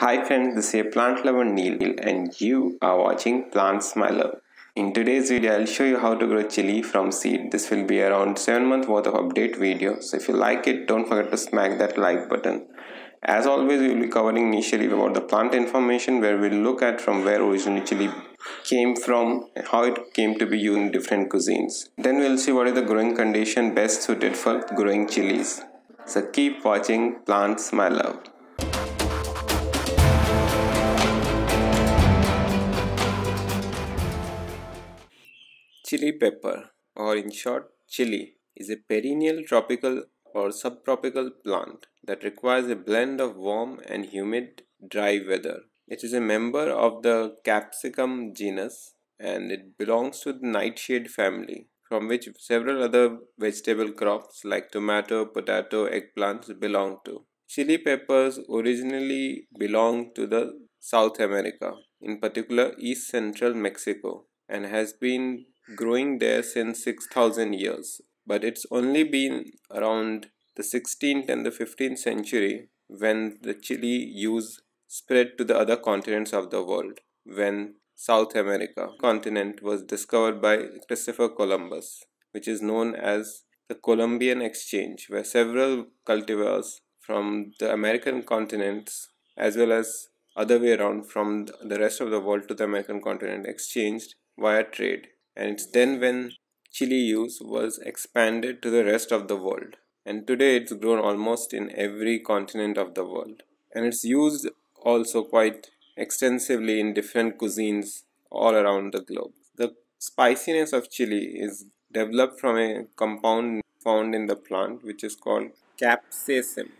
Hi friends, this is plant lover Neil and you are watching Plants My Love. In today's video, I'll show you how to grow chili from seed. This will be around 7 months worth of update video. So if you like it, don't forget to smack that like button. As always, we will be covering initially about the plant information where we'll look at from where originally chili came from how it came to be used in different cuisines. Then we'll see what is the growing condition best suited for growing chilies. So keep watching Plants My Love. Chili pepper, or in short, chili, is a perennial tropical or subtropical plant that requires a blend of warm and humid dry weather. It is a member of the capsicum genus and it belongs to the nightshade family from which several other vegetable crops like tomato, potato, eggplants belong to. Chili peppers originally belonged to the South America, in particular East Central Mexico, and has been growing there since 6000 years. But it's only been around the 16th and the 15th century when the chili use spread to the other continents of the world when South America continent was discovered by Christopher Columbus which is known as the Columbian Exchange where several cultivars from the American continents as well as other way around from the rest of the world to the American continent exchanged via trade and it's then when chili use was expanded to the rest of the world and today it's grown almost in every continent of the world and it's used also quite extensively in different cuisines all around the globe. The spiciness of chili is developed from a compound found in the plant which is called capsaicin.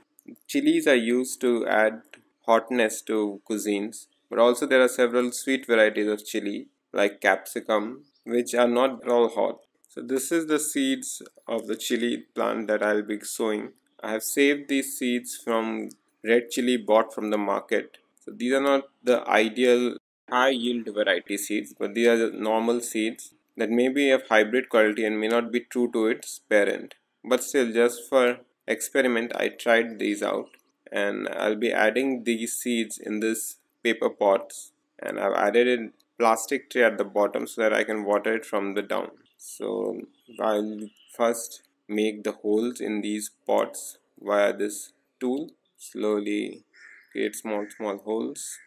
Chilies are used to add hotness to cuisines but also there are several sweet varieties of chili like capsicum which are not all hot. So this is the seeds of the chili plant that I'll be sowing. I have saved these seeds from red chili bought from the market. So these are not the ideal high yield variety seeds, but these are the normal seeds that may be of hybrid quality and may not be true to its parent. But still, just for experiment, I tried these out and I'll be adding these seeds in this paper pots and I've added a plastic tray at the bottom so that I can water it from the down. So I'll first make the holes in these pots via this tool. Slowly create small small holes.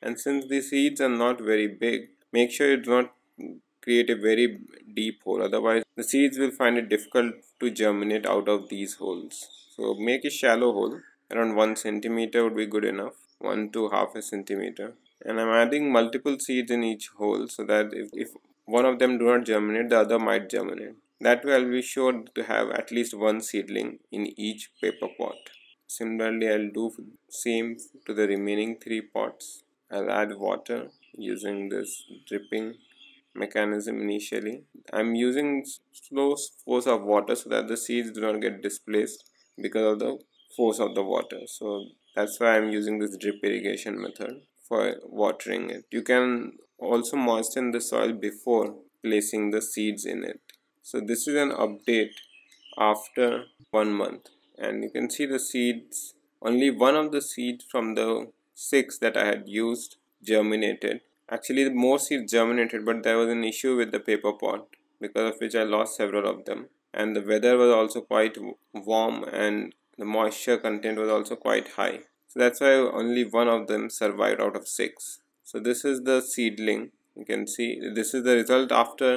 And since the seeds are not very big make sure you do not create a very deep hole. Otherwise the seeds will find it difficult to germinate out of these holes. So make a shallow hole. Around one centimeter would be good enough. One to half a centimeter and I'm adding multiple seeds in each hole so that if, if one of them do not germinate the other might germinate that way I'll be sure to have at least one seedling in each paper pot Similarly, I'll do the same to the remaining three pots. I'll add water using this dripping mechanism initially. I'm using slow force of water so that the seeds do not get displaced because of the force of the water. So that's why I'm using this drip irrigation method for watering it. You can also moisten the soil before placing the seeds in it. So this is an update after one month and you can see the seeds only one of the seeds from the six that I had used germinated actually more seeds germinated but there was an issue with the paper pot because of which I lost several of them and the weather was also quite warm and the moisture content was also quite high so that's why only one of them survived out of six so this is the seedling you can see this is the result after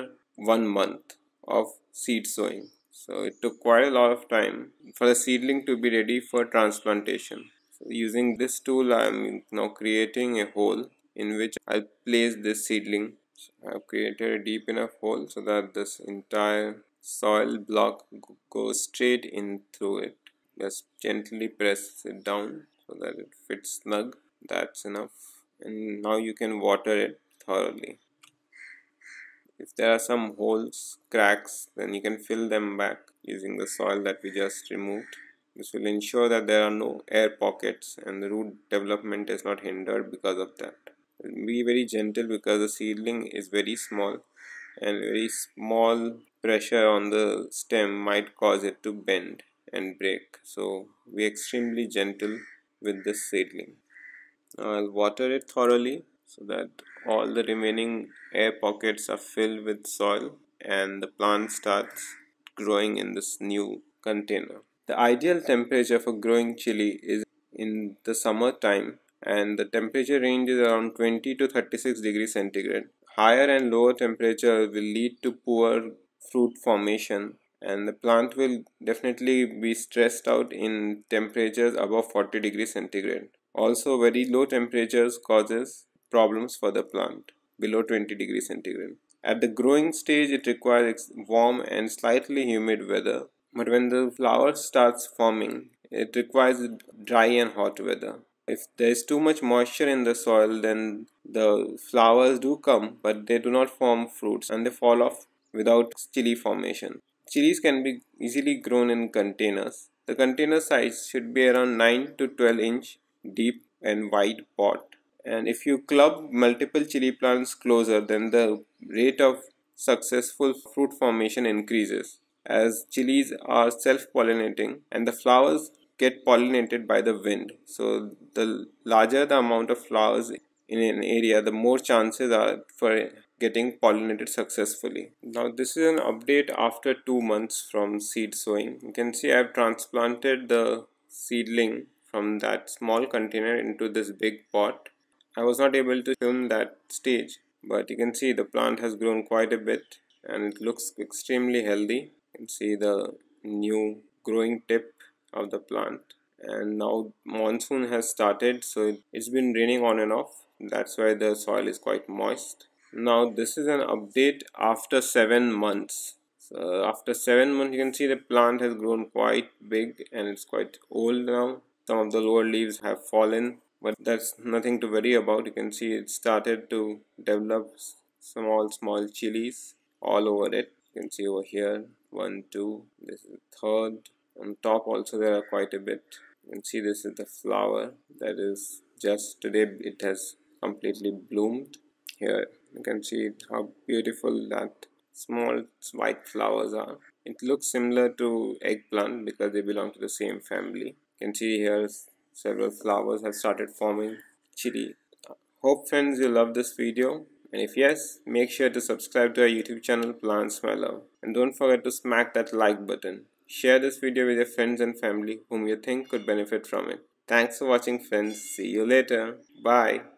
one month of seed sowing so it took quite a lot of time for the seedling to be ready for transplantation. So using this tool I am now creating a hole in which I'll place this seedling. So I have created a deep enough hole so that this entire soil block goes straight in through it. Just gently press it down that it fits snug. That's enough. And now you can water it thoroughly if there are some holes cracks then you can fill them back using the soil that we just removed this will ensure that there are no air pockets and the root development is not hindered because of that be very gentle because the seedling is very small and very small pressure on the stem might cause it to bend and break so be extremely gentle with this seedling I'll water it thoroughly so that all the remaining air pockets are filled with soil and the plant starts growing in this new container. The ideal temperature for growing chili is in the summer time and the temperature range is around 20 to 36 degrees centigrade. Higher and lower temperature will lead to poor fruit formation and the plant will definitely be stressed out in temperatures above 40 degrees centigrade. Also very low temperatures causes problems for the plant below 20 degrees centigrade. At the growing stage it requires warm and slightly humid weather but when the flower starts forming it requires dry and hot weather. If there is too much moisture in the soil then the flowers do come but they do not form fruits and they fall off without chili formation. Chilies can be easily grown in containers. The container size should be around 9 to 12 inch deep and wide pot. And if you club multiple chili plants closer, then the rate of successful fruit formation increases as chilies are self-pollinating and the flowers get pollinated by the wind. So the larger the amount of flowers in an area, the more chances are for getting pollinated successfully. Now this is an update after two months from seed sowing. You can see I've transplanted the seedling from that small container into this big pot. I was not able to film that stage but you can see the plant has grown quite a bit and it looks extremely healthy. You can see the new growing tip of the plant and now monsoon has started so it's been raining on and off that's why the soil is quite moist. Now this is an update after seven months. So after seven months you can see the plant has grown quite big and it's quite old now. Some of the lower leaves have fallen but that's nothing to worry about. You can see it started to develop small small chilies all over it. You can see over here one two this is third. On top also there are quite a bit. You can see this is the flower that is just today it has completely bloomed here. You can see how beautiful that small white flowers are. It looks similar to eggplant because they belong to the same family. You can see here several flowers have started forming. Chili hope friends you love this video. And if yes make sure to subscribe to our youtube channel plants my love. And don't forget to smack that like button. Share this video with your friends and family whom you think could benefit from it. Thanks for watching friends. See you later. Bye